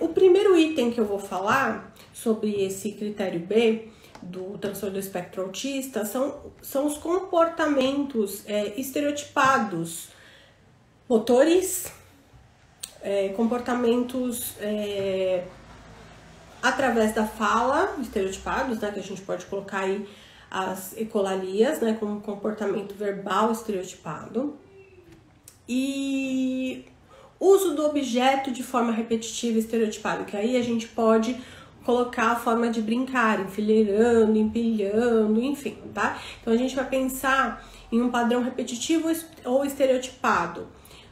O primeiro item que eu vou falar sobre esse critério B do transtorno do espectro autista são, são os comportamentos é, estereotipados, motores, é, comportamentos é, através da fala, estereotipados, né, que a gente pode colocar aí as ecolalias, né, como comportamento verbal estereotipado, e uso do objeto de forma repetitiva estereotipada, que aí a gente pode colocar a forma de brincar, enfileirando, empilhando, enfim, tá? Então a gente vai pensar em um padrão repetitivo ou estereotipado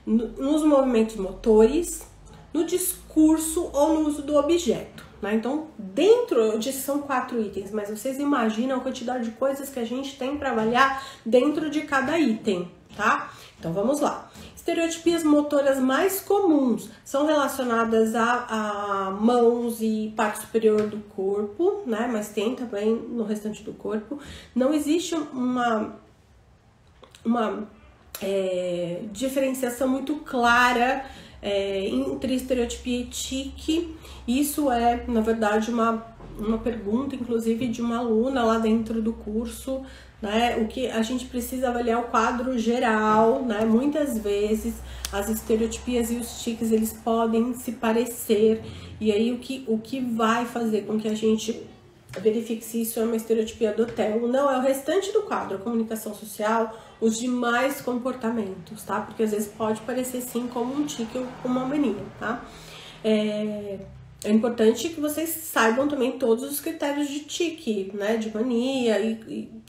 nos movimentos motores, no discurso ou no uso do objeto. Né? Então, dentro, eu disse são quatro itens, mas vocês imaginam a quantidade de coisas que a gente tem para avaliar dentro de cada item, tá? Então vamos lá. Estereotipias motoras mais comuns são relacionadas a, a, mãos e parte superior do corpo, né? Mas tem também no restante do corpo. Não existe uma, uma é, diferenciação muito clara é, entre estereotipia e tique. Isso é, na verdade, uma, uma pergunta, inclusive, de uma aluna lá dentro do curso. Né? O que a gente precisa avaliar o quadro geral, né? Muitas vezes as estereotipias e os tiques eles podem se parecer, e aí o que, o que vai fazer com que a gente verifique se isso é uma estereotipia do TEL. Não, é o restante do quadro, a comunicação social, os demais comportamentos, tá? Porque às vezes pode parecer sim como um tique ou uma mania, tá? É, é importante que vocês saibam também todos os critérios de tique, né? De mania e,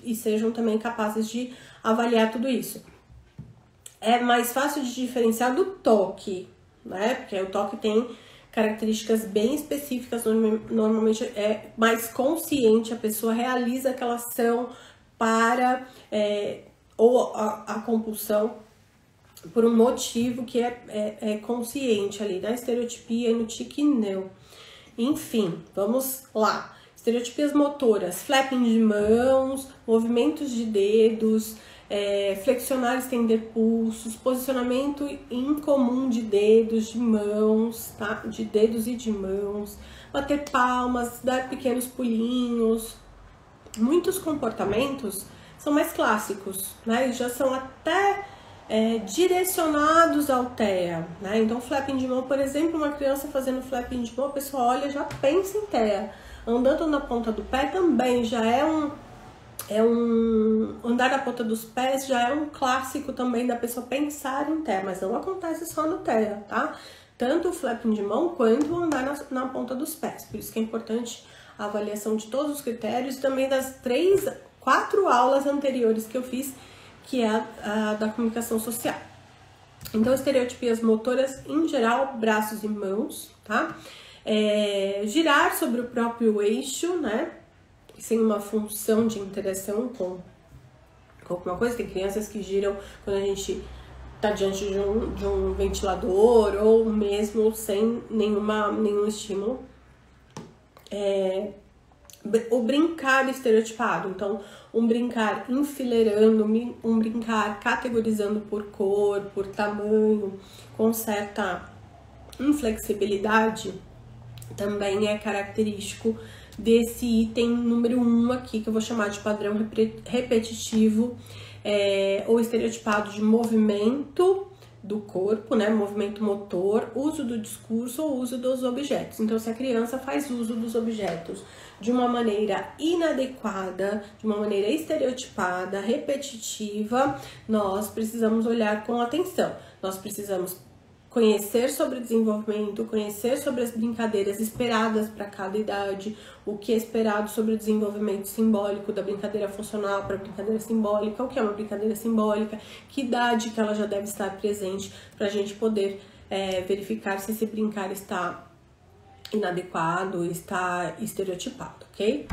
e, e sejam também capazes de avaliar tudo isso. É mais fácil de diferenciar do toque, né? Porque o toque tem características bem específicas, normalmente é mais consciente, a pessoa realiza aquela ação para é, ou a, a, compulsão por um motivo que é, é, é consciente ali, na estereotipia e no tique não. Enfim, vamos lá. Estereotipias motoras, flapping de mãos, movimentos de dedos, é, flexionar, estender pulsos, posicionamento incomum de dedos, de mãos, tá? De dedos e de mãos, bater palmas, dar pequenos pulinhos. Muitos comportamentos são mais clássicos, né? E já são até é, direcionados ao TEA, né? Então, flapping de mão, por exemplo, uma criança fazendo flapping de mão, a pessoa olha já pensa em TEA. Andando na ponta do pé também já é um é um andar na ponta dos pés já é um clássico também da pessoa pensar em terra, mas não acontece só no terra, tá? Tanto o flapping de mão quanto o andar na, na, ponta dos pés. Por isso que é importante a avaliação de todos os critérios e também das três, quatro aulas anteriores que eu fiz, que é a, a da comunicação social. Então, estereotipias motoras, em geral, braços e mãos, tá? É, girar sobre o próprio eixo, né? sem uma função de interação com, com alguma coisa. Tem crianças que giram quando a gente está diante de um, de um ventilador ou mesmo sem nenhuma, nenhum estímulo. É, o brincar estereotipado, então um brincar enfileirando, um brincar categorizando por cor, por tamanho, com certa inflexibilidade, também é característico desse item número 1 um aqui, que eu vou chamar de padrão repetitivo é, ou estereotipado de movimento do corpo, né? Movimento motor, uso do discurso ou uso dos objetos. Então, se a criança faz uso dos objetos de uma maneira inadequada, de uma maneira estereotipada, repetitiva, nós precisamos olhar com atenção. Nós precisamos conhecer sobre desenvolvimento, conhecer sobre as brincadeiras esperadas para cada idade, o que é esperado sobre o desenvolvimento simbólico da brincadeira funcional para a brincadeira simbólica, o que é uma brincadeira simbólica, que idade que ela já deve estar presente para a gente poder é, verificar se esse brincar está inadequado, está estereotipado, ok?